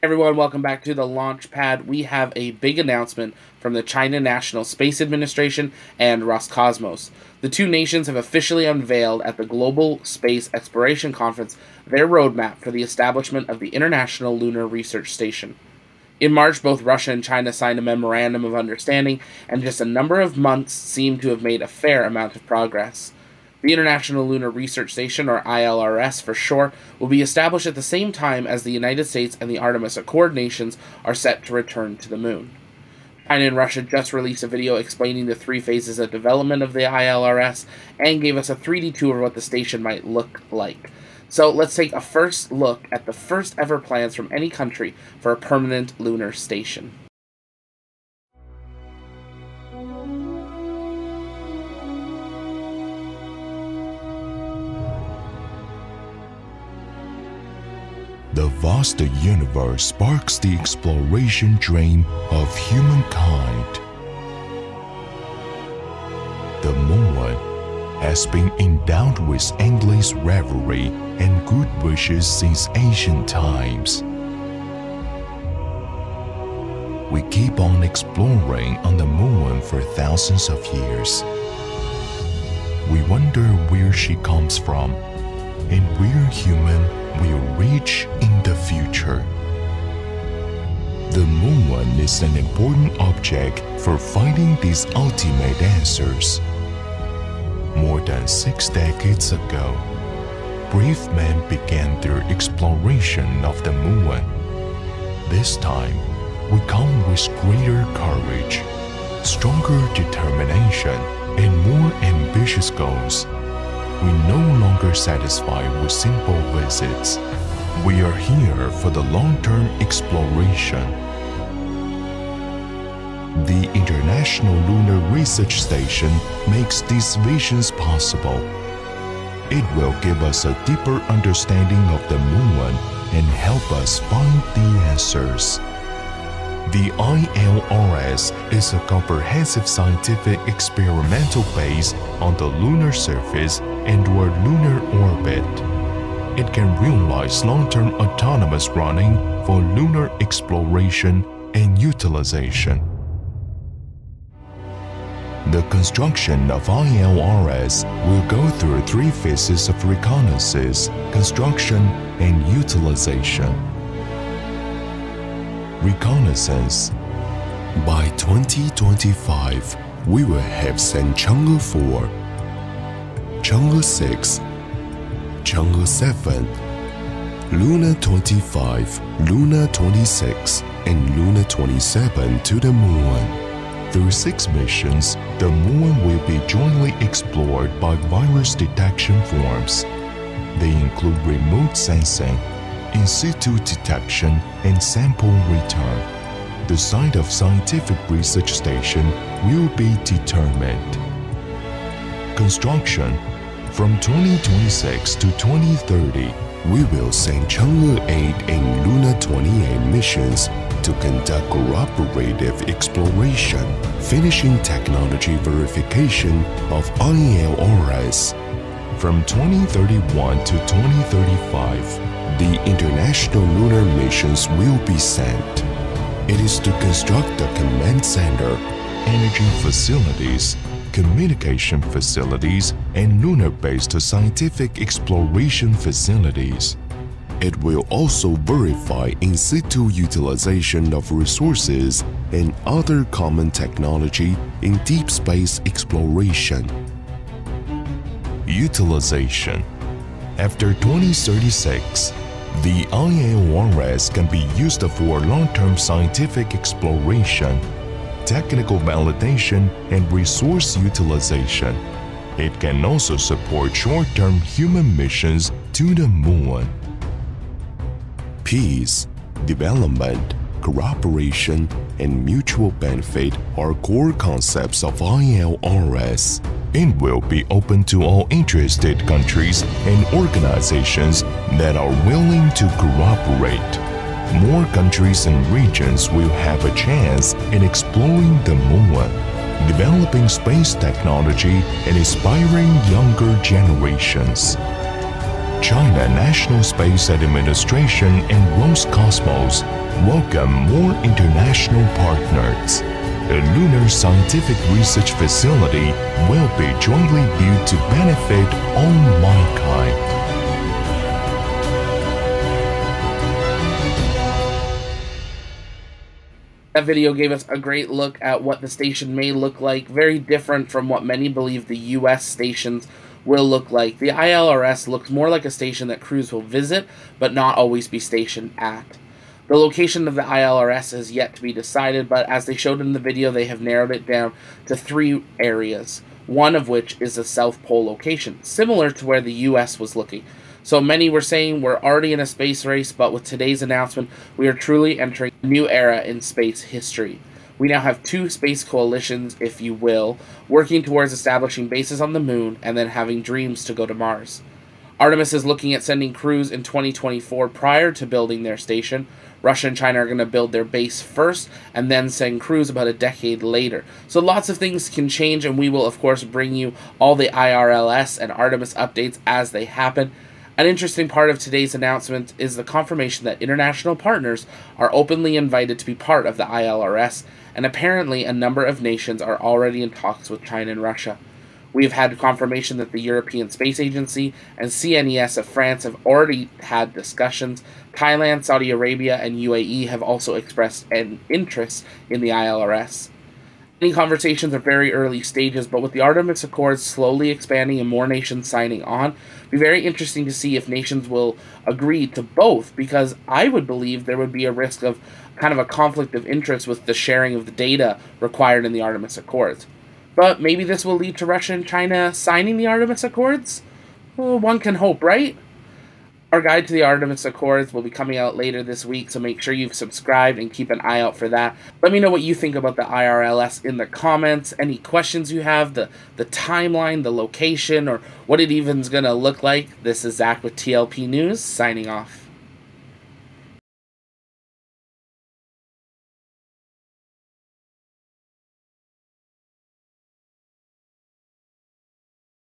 Everyone, welcome back to the launch pad. We have a big announcement from the China National Space Administration and Roscosmos. The two nations have officially unveiled at the Global Space Exploration Conference their roadmap for the establishment of the International Lunar Research Station. In March, both Russia and China signed a memorandum of understanding, and just a number of months seem to have made a fair amount of progress. The International Lunar Research Station, or ILRS for short, will be established at the same time as the United States and the Artemis Accord nations are set to return to the moon. China and Russia just released a video explaining the three phases of development of the ILRS and gave us a 3D tour of what the station might look like. So let's take a first look at the first ever plans from any country for a permanent lunar station. The vast universe sparks the exploration dream of humankind. The moon has been endowed with endless revelry and good wishes since ancient times. We keep on exploring on the moon for thousands of years. We wonder where she comes from and where human will reach in the future. The moon is an important object for finding these ultimate answers. More than six decades ago, brave men began their exploration of the moon. This time, we come with greater courage, stronger determination, and more ambitious goals we no longer satisfied with simple visits. We are here for the long-term exploration. The International Lunar Research Station makes these visions possible. It will give us a deeper understanding of the moon and help us find the answers. The ILRS is a comprehensive scientific experimental base on the lunar surface or lunar orbit. It can realize long-term autonomous running for lunar exploration and utilization. The construction of ILRS will go through three phases of reconnaissance, construction, and utilization reconnaissance. By 2025, we will have sent Chang'e 4, Chang'e 6, Chang'e 7, Luna 25, Luna 26, and Luna 27 to the Moon. Through six missions, the Moon will be jointly explored by virus detection forms. They include remote sensing, in situ detection and sample return. The site of scientific research station will be determined. Construction From 2026 to 2030, we will send Chang'e 8 and Luna 28 missions to conduct cooperative exploration, finishing technology verification of ILRS. From 2031 to 2035, the international lunar missions will be sent. It is to construct a command center, energy facilities, communication facilities, and lunar-based scientific exploration facilities. It will also verify in situ utilization of resources and other common technology in deep space exploration. Utilization After 2036, the ILRS can be used for long-term scientific exploration, technical validation, and resource utilization. It can also support short-term human missions to the moon. Peace, development, cooperation, and mutual benefit are core concepts of ILRS and will be open to all interested countries and organizations that are willing to cooperate. More countries and regions will have a chance in exploring the moon, developing space technology and inspiring younger generations. China National Space Administration and Roscosmos welcome more international partners. A lunar scientific research facility will be jointly built to benefit all mankind. That video gave us a great look at what the station may look like, very different from what many believe the US stations will look like. The ILRS looks more like a station that crews will visit, but not always be stationed at. The location of the ILRS is yet to be decided, but as they showed in the video, they have narrowed it down to three areas, one of which is a South Pole location, similar to where the US was looking. So many were saying we're already in a space race, but with today's announcement, we are truly entering a new era in space history. We now have two space coalitions, if you will, working towards establishing bases on the moon and then having dreams to go to Mars. Artemis is looking at sending crews in 2024 prior to building their station. Russia and China are going to build their base first and then send crews about a decade later. So lots of things can change, and we will, of course, bring you all the IRLS and Artemis updates as they happen. An interesting part of today's announcement is the confirmation that international partners are openly invited to be part of the ILRS, and apparently a number of nations are already in talks with China and Russia. We have had confirmation that the European Space Agency and CNES of France have already had discussions. Thailand, Saudi Arabia, and UAE have also expressed an interest in the ILRS. Many conversations are very early stages, but with the Artemis Accords slowly expanding and more nations signing on, be very interesting to see if nations will agree to both, because I would believe there would be a risk of kind of a conflict of interest with the sharing of the data required in the Artemis Accords. But maybe this will lead to Russia and China signing the Artemis Accords? Well, one can hope, right? Our guide to the Artemis Accords will be coming out later this week, so make sure you've subscribed and keep an eye out for that. Let me know what you think about the IRLS in the comments. Any questions you have, the, the timeline, the location, or what it even's going to look like. This is Zach with TLP News, signing off.